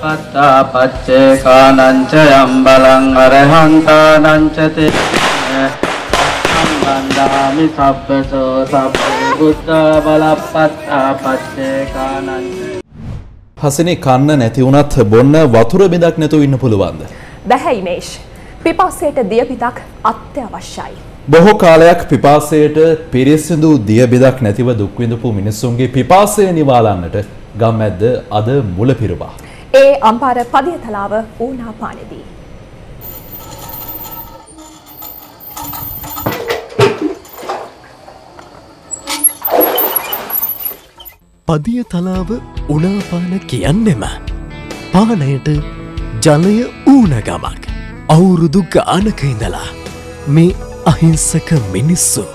පත්තා පච්චේ කානංච යම් බලං අරහන්තානංච තේ සම්බන්ධාමි සබ්බසෝ සබ්බේ බුද්ධ බලප්පත්තා පච්චේ කානංච හසිනේ කන්න නැති වුණත් බොන්න වතුර බිඳක් නැතුව ඉන්න පුළුවන්ද? බැහැ ඉමේෂ්. පිපාසයට දියපිටක් අත්‍යවශ්‍යයි. බොහෝ කාලයක් පිපාසයට පිරිසිදු දිය බිඳක් නැතිව දුක් විඳපු මිනිසුන්ගේ පිපාසය නිවාලන්නට ගම්මැද්ද අද මුල පිරුවා. ඒ අම්පාර පදියතලාව ඌනාපානෙදී. පදිය තලාව උනාපාන කියන්නෙම පානයට ජලය ඌන ගමක් අවුරුදු ගානක ඉඳලා මේ අහිංසක මිනිස්සු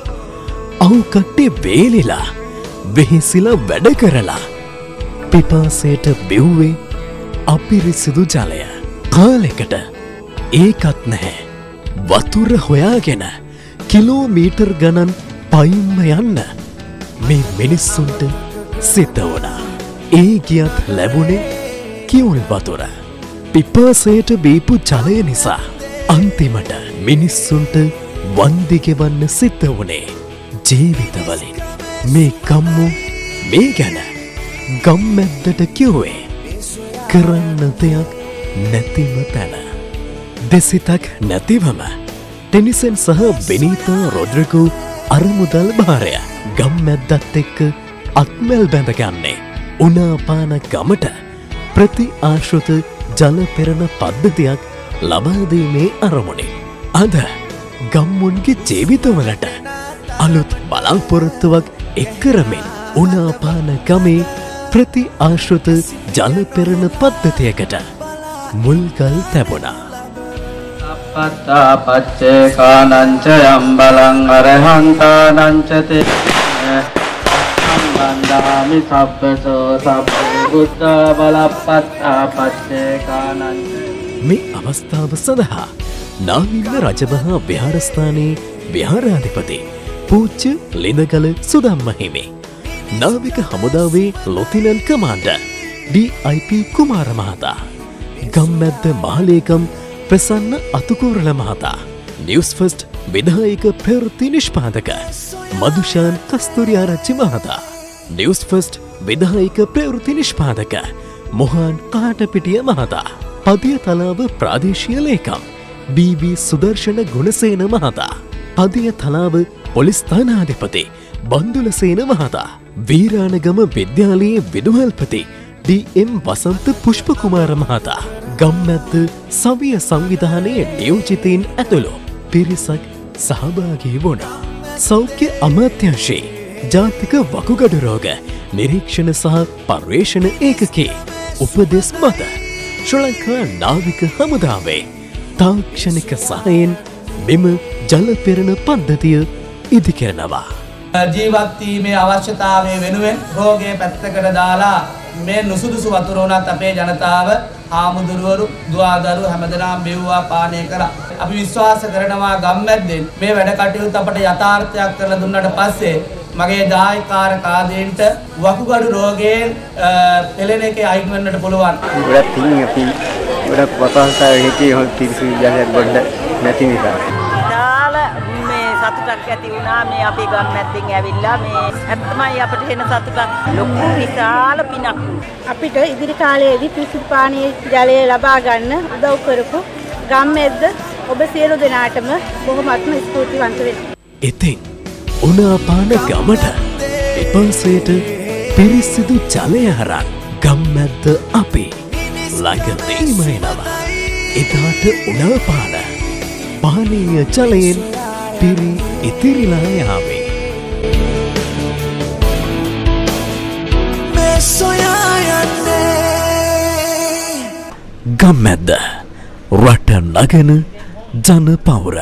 අවුකට්ටේ වේලිලා වෙහිසිලා වැඩ කරලා පිපාසයට බිව්වේ අපිරිසිදු ජලය. කාලෙකට ඒකත් නැහැ. වතුර හොයාගෙන කිලෝමීටර් ගණන් පයිම්ම යන්න. මේ මිනිස්සුන්ට සිත වනා ඒ ගියත් ලැබුණේ කිවුල් වතුර. පිපාසයට බීපු ජලය නිසා. අන්තිමට මිනිස්සුන්ට වන්දිගෙවන්න සිත වනේ ජීවිතවලින්. මේ කම්මු මේ ගැන ගම්මැද්දට කිව්වේ කරන්න දෙයක් නැතිම තැන. දෙසිතක් නැතිවම. ටෙනිසන් සහ බෙනීතා රොඩ්‍රකු අරමුදල් භාරය ගම්මැද්දත් එක්ක අත්මැල් බැඳගන්නේ. උනාපාන ගමට ප්‍රති ආශ්‍රත ජල පෙරණ පද්ධතියක් ලබාදීමේ අරමුණේ. අද ගම්මුන්ගේ ජීවිතවලට අලුත් බලාපොරොත්තුවක් එක්කරමින් උනාපාන ගමේ ප්‍රති ආශ්‍රත ජල පෙරණ පද්ධතියකට මුල්ගල් තැබුණා. පත්තා පච්චේ කානංච යම් බලං අරහන්තානංච තේ සම්බන්ධාමි සබ්බසෝ සබ්බේ බුද්ධ බලප්පත්තා පච්චේ කානංච මේ අවස්ථාව සඳහා නාවිල්ල රජමහා විහාරස්ථානයේ විහාරාධිපති පූච්ච ලිඳගල සුදම්ම හිමි. නාවික හමුදාවේ ලොතිනන් කමාන්ඩ DIP කුමාර මහතා. ගම්මැද්ද මාලේකම් ප්‍රසන්න අතුකෝරල මහතා. නිවස් ෆස්ට් විදායක ප්‍රවෘත්ති නිෂ්පාදක මදුෂාන් කස්තුරයාරච්චි මහතා. නිවස් ෆස්ට් විදායක ප්‍රවෘත්ති නිෂ්පාදක මොහාන් කාටපිටිය මහතා. පදිය තලාව ප්‍රාදේශීය ලේකම් BB සුදර්ශන ගුණසේන මහතා. පදිය තලාව පොලිස්ථානාධිපති බන්දුලසේන මහතා. වීරාණගම විද්‍යාලයේ විදුහල්පති DM වසන්ත පුෂ්පකුමාර මහතා. ගම්මැත්ත සවිය සංවිධානයේ නියෝජිතීන් ඇතුළු පිරිසක් සහභාගී වුණා. සෞඛ්‍ය අමාත්‍යංශයේ ජාතික වකුගඩු රෝග නිරීක්ෂණ සහ පර්යේෂණ ඒකකේ උපදෙස් මත ශ්‍ර ලංකා නාවික හමුදාවේ තාක්ෂණික සහයෙන් මෙම ජලපෙරණ පද්ධතිය ඉදිකරනවා. ජීවත්වීමේ අවශ්‍යතාවය වෙනුවෙන් රෝගය පැත්තකට දාලා මේ නුසුදුසු වතුරෝනත් අපේ ජනතාව හාමුදුරුවරු දවාදරු හැමදනාම් බෙව්වා පානය කර. අපි විශ්වාස කරනවා ගම්මැද්දෙන් මේ වැඩ කටයුත් අපට යථාර්ථයක් කරලා දුන්නට පස්සේ මගේ දායකාර කාදීන්ට වකුගඩු රෝගයෙන් පෙළෙන එක අයිවන්නට පුළුවන්. ගොඩක් තින් අපි ගොඩක් වකහතා හිටියේ හොල් පිරිසිදු ජලයක් බොන්න නැති නිසා. සතුටක් ඇති වුණා මේ අපේ ගම්මැද්දෙන් ඇවිල්ලා මේ ඇත්තමයි අපිට එන සතුටක් ලොකු විශාල පිනක්. අපිට ඉදිරි කාලයේදී පිරිසිදු පානීය ජලය ලබා ගන්න උදව් කරපු ගම්මැද්ද ඔබ සියලු දෙනාටම බොහොමත්ම ස්තුතිවන්ත වෙනවා. ඉතින් උනාපාන ගමට එපන්සේට පිරිසිදු ජලය හරන් ගම්මැද්ද අපි ළඟදීම එනවා. එදාට උනාපාන පානීය ජලයෙන් පිරි ඉතිරිලා යාවේ. ගම්මැද්ද රට නගන ජන පවුර.